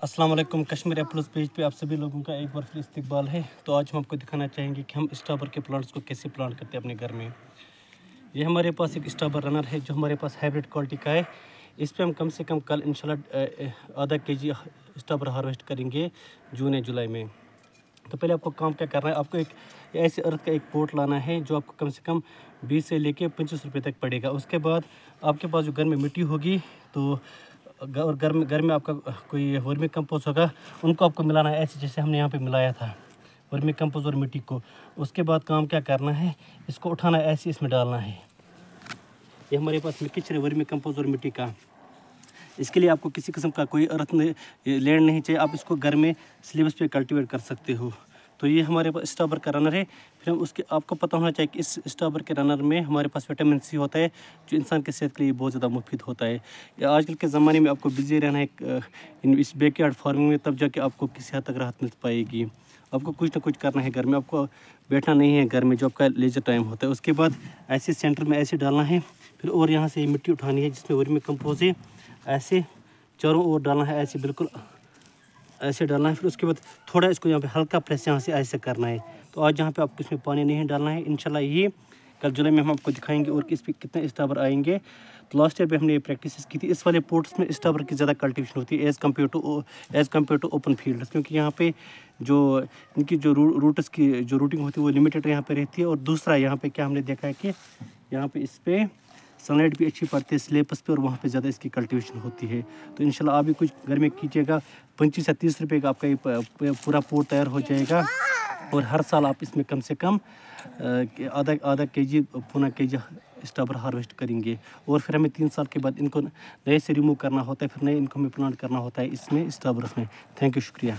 अस्सलाम वालेकुम। Kashmir apples page पे आप सभी लोगों का एक बार फिर इस्तकबाल है। तो आज हम आपको दिखाना चाहेंगे कि हम स्टाबर के प्लांट्स को कैसे प्लांट करते हैं अपने घर में। ये हमारे पास एक स्टाबर रनर है जो हमारे पास हाइब्रिड क्वालिटी का है। इस पर हम कम से कम कल इंशाल्लाह आधा के जी स्टाबर हार्वेस्ट करेंगे जून या जुलाई में। तो पहले आपको काम क्या करना है? आपको एक ऐसे अर्थ का एक पोर्ट लाना है जो आपको कम से कम बीस से लेके पच्चीस रुपये तक पड़ेगा। उसके बाद आपके पास जो घर में मिट्टी होगी तो और घर में घर में आपका कोई वर्मी कंपोस्ट होगा, उनको आपको मिलाना है ऐसे जैसे हमने यहाँ पे मिलाया था, वर्मी कंपोस्ट और मिट्टी को। उसके बाद काम क्या करना है, इसको उठाना ऐसे इसमें डालना है। ये हमारे पास किचन है, वर्मी कंपोस्ट और मिट्टी का। इसके लिए आपको किसी किस्म का कोई अर्थ लैंड नहीं चाहिए, आप इसको घर में स्लीव्स पे कल्टीवेट कर सकते हो। तो ये हमारे पास स्टाबर का रनर है। फिर हम उसके, आपको पता होना चाहिए कि इस स्टाबर के रनर में हमारे पास विटामिन सी होता है, जो इंसान के सेहत के लिए बहुत ज़्यादा मुफीद होता है। या आजकल के ज़माने में आपको बिज़ी रहना है इस बैकयार्ड फ़ार्मिंग में तब जाके आपको किसी हद तक राहत मिल पाएगी। आपको कुछ ना कुछ करना है घर में, आपको बैठना नहीं है घर में, जो आपका लेजर टाइम होता है। उसके बाद ऐसे सेंटर में ऐसे डालना है, फिर और यहाँ से मिट्टी उठानी है, जिसमें वर्मी कंपोज है। ऐसे चारों ओर डालना है, ऐसे बिल्कुल ऐसे डालना है, फिर उसके बाद थोड़ा इसको यहाँ पे हल्का प्रेस यहाँ से ऐसे करना है। तो आज यहाँ पे आपको इसमें पानी नहीं डालना है। इंशाल्लाह ये कल जुलाई में हम आपको दिखाएँगे और इस पर कितने स्टाबर आएँगे। तो लास्ट ईयर पे हमने ये प्रैक्टिस की थी। इस वाले पोर्ट्स में स्टाबर की ज़्यादा कल्टिवेशन होती है। As compare to as compare to open field क्योंकि यहाँ पे जो इनकी जो रूट्स की, जो रूटिंग होती है, वो लिमिटेड यहाँ पे रहती है। और दूसरा यहाँ पे क्या हमने देखा है कि यहाँ पे इस पर सनलाइट भी अच्छी पड़ती है स्लेपस पे और वहाँ पे ज़्यादा इसकी कल्टीवेशन होती है। तो इंशाल्लाह आप भी कुछ घर में कीजिएगा, पच्चीस या तीस रुपये का आपका ये पूरा पोर्ट तैयार हो जाएगा। और हर साल आप इसमें कम से कम आधा आधा के जी पुना के जी स्टाबर हार्वेस्ट करेंगे। और फिर हमें तीन साल के बाद इनको नए से रिमूव करना होता है, फिर नए इनको हमें प्लांट करना होता है इसमें, स्टाबर्स में। थैंक यू, शुक्रिया।